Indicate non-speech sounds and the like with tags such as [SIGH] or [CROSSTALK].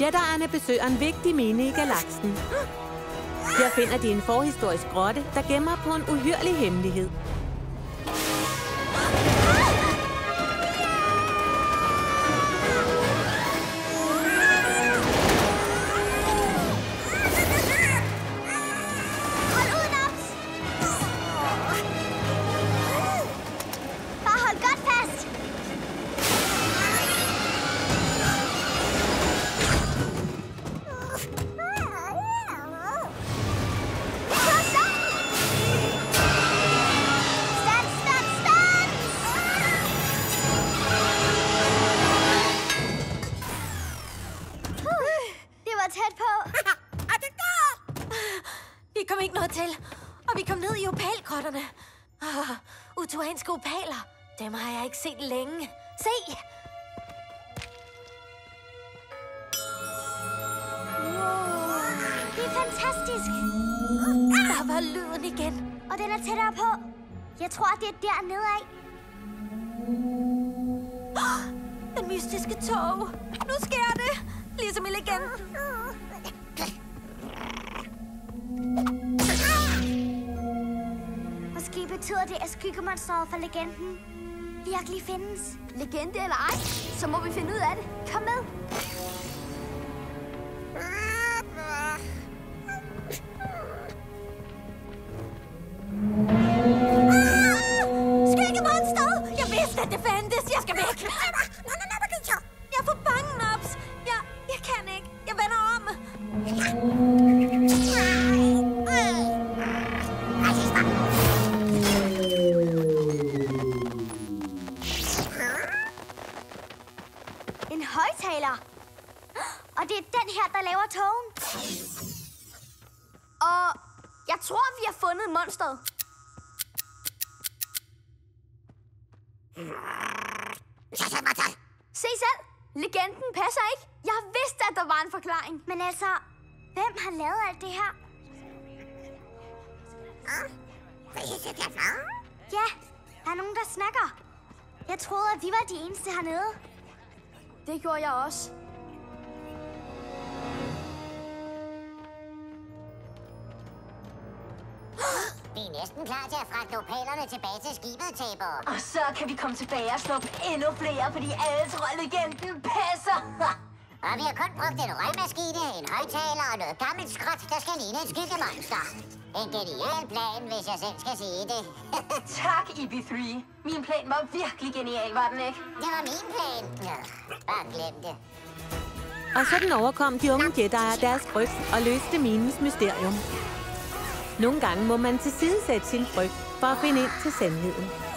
Jedi'erne besøger en vigtig mine i galaksen. Her finder de en forhistorisk grotte, der gemmer på en uhyrlig hemmelighed. Til, og vi kom ned i opalgrotterne. Oh, utuanske opaler. Dem har jeg ikke set længe. Se! Det er fantastisk. Der var lyden igen. Og den er tættere på. Jeg tror, det er dernede af. Den mystiske tog. Nu sker det. Ligesom i legenden. Betyder det, at skyggemonsteret fra legenden virkelig findes. Legende eller ej, så må vi finde ud af det. Kom med. Ah! Skyggemonsteret! Jeg vidste, at det fandtes. Jeg skal væk. Højtaler. Og det er den her, der laver togen. Og jeg tror, vi har fundet monsteret. Se selv. Legenden passer ikke. Jeg vidste, at der var en forklaring. Men altså, hvem har lavet alt det her? Ja, der er nogen, der snakker. Jeg troede, at vi var de eneste hernede. Det gjorde jeg også. Vi er næsten klar til at fragte opalerne tilbage til skibet, Tabor. Og så kan vi komme tilbage og snuppe endnu flere, fordi alle tror, at legenden passer. [LAUGHS] Og vi har kun brugt en røgmaskine, en højtaler og noget gammelt skrot, der skal ligne et skyggemonster. En genial plan, hvis jeg selv skal sige det. [LAUGHS] tak, EB3. Min plan var virkelig genial, var den ikke? det var min plan. Nå, bare glem det. Og sådan overkom de unge Jedi'er deres frygt og løste minens mysterium. Nogle gange må man tilsidesætte sin frygt for at finde ind til sandheden.